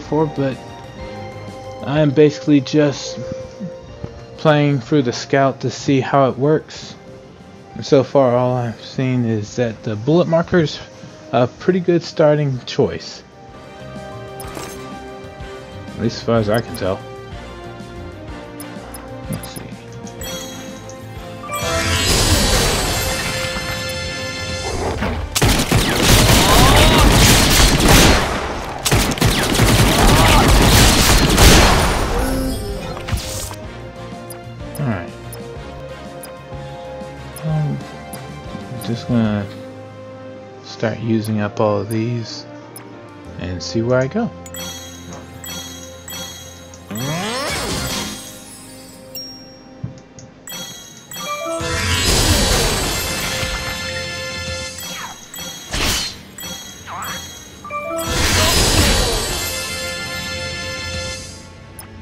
for, but I am basically just playing through the scout to see how it works. And so far all I've seen is that the bullet marker's a pretty good starting choice. At least as far as I can tell. Gonna start using up all of these and see where I go.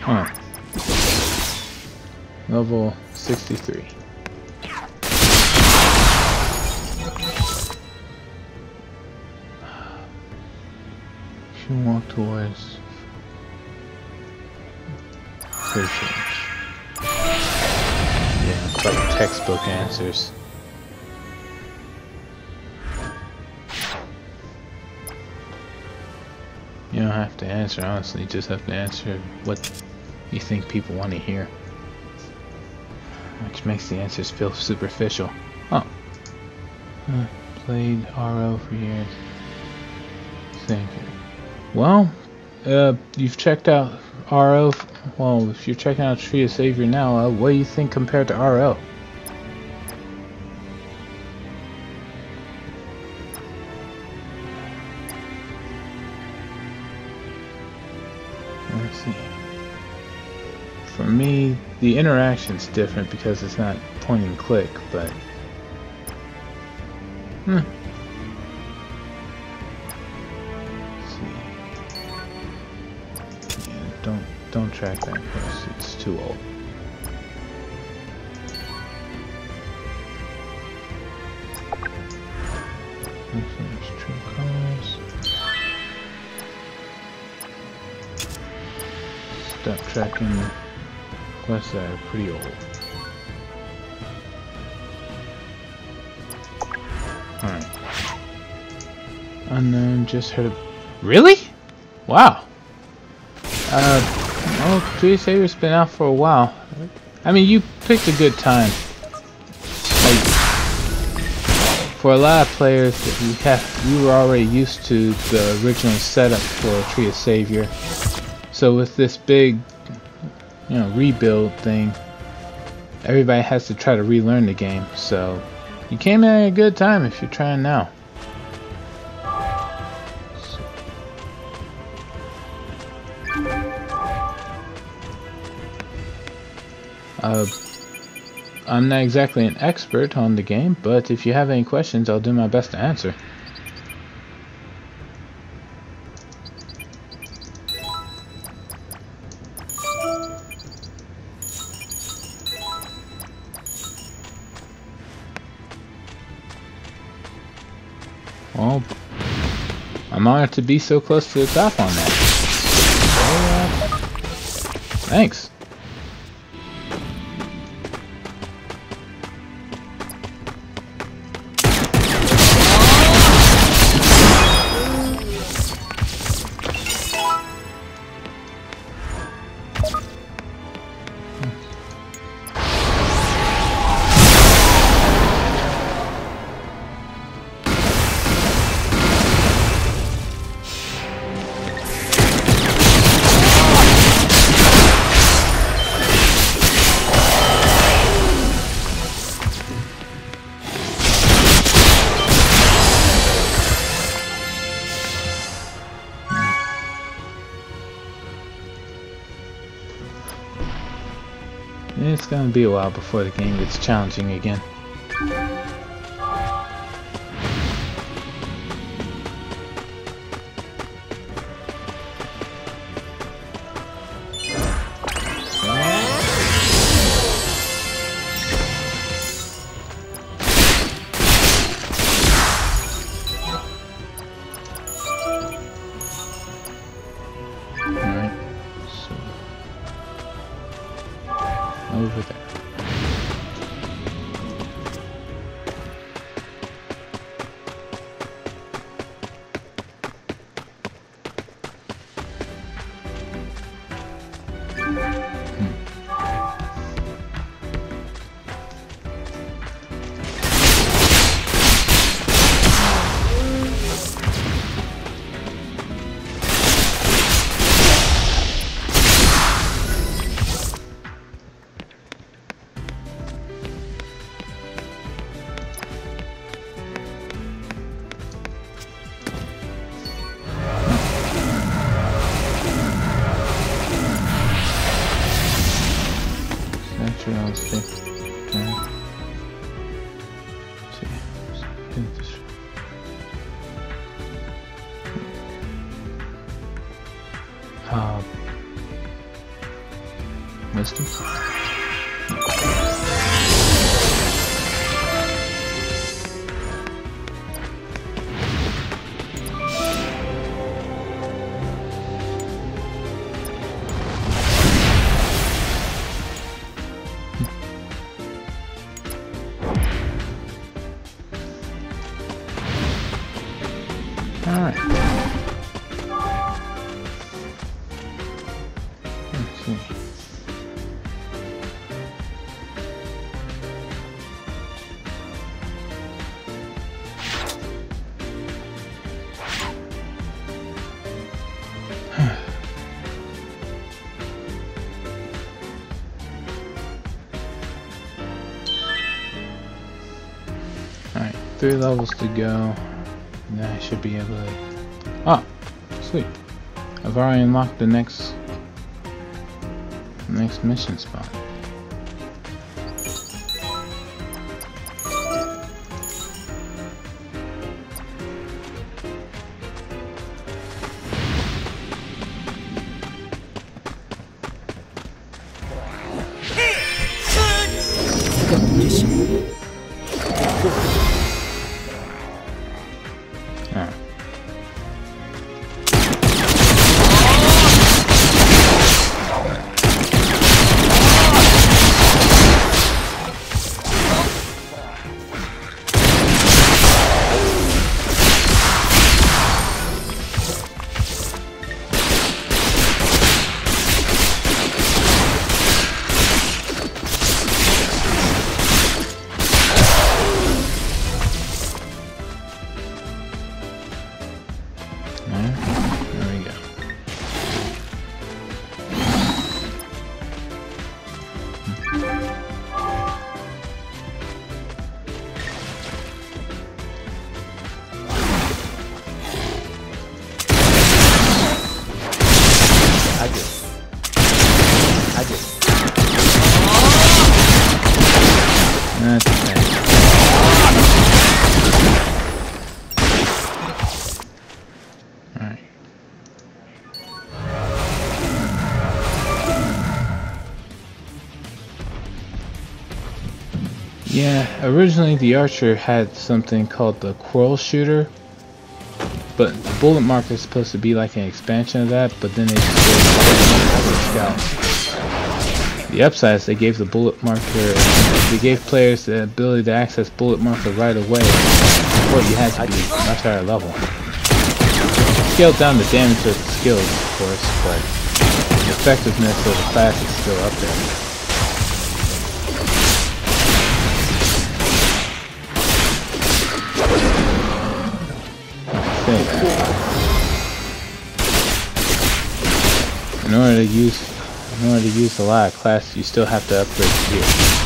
Huh. Level 63. Towards stations. Yeah, it's like textbook answers. You don't have to answer honestly, you just have to answer what you think people want to hear. Which makes the answers feel superficial. Oh. Played RO for years. Thank you. Well, uh, you've checked out RO. Well, if you're checking out Tree of Savior now, uh, what do you think compared to RO? Let's see. For me, the interaction's different because it's not point and click, but hmm. Track that because it's too old. Stop tracking quests that are pretty old. Alright. Unknown, just heard of... Really? Wow. Uh, Tree Savior's been out for a while. I mean, you picked a good time. Like, for a lot of players, you have you were already used to the original setup for Tree of Savior. So with this big, you know, rebuild thing, everybody has to try to relearn the game. So you came in at a good time if you're trying now. Uh, I'm not exactly an expert on the game, but if you have any questions, I'll do my best to answer. Well, I'm honored to be so close to the top on that. Thanks. Gonna be a while before the game gets challenging again. This- Uh, three levels to go. And I should be able to... Ah! Sweet. I've already unlocked the next... Next mission spot. Yeah, originally the Archer had something called the Quarrel Shooter, but the Bullet Mark is supposed to be like an expansion of that, but then they Scout. The upside is they gave the Bullet Marker, they gave players the ability to access Bullet Marker right away, before you had to be much higher level. Scaled down the damage of the skills, of course, but the effectiveness of the class is still up there. In order to use in order to use the lot of class you still have to upgrade gear.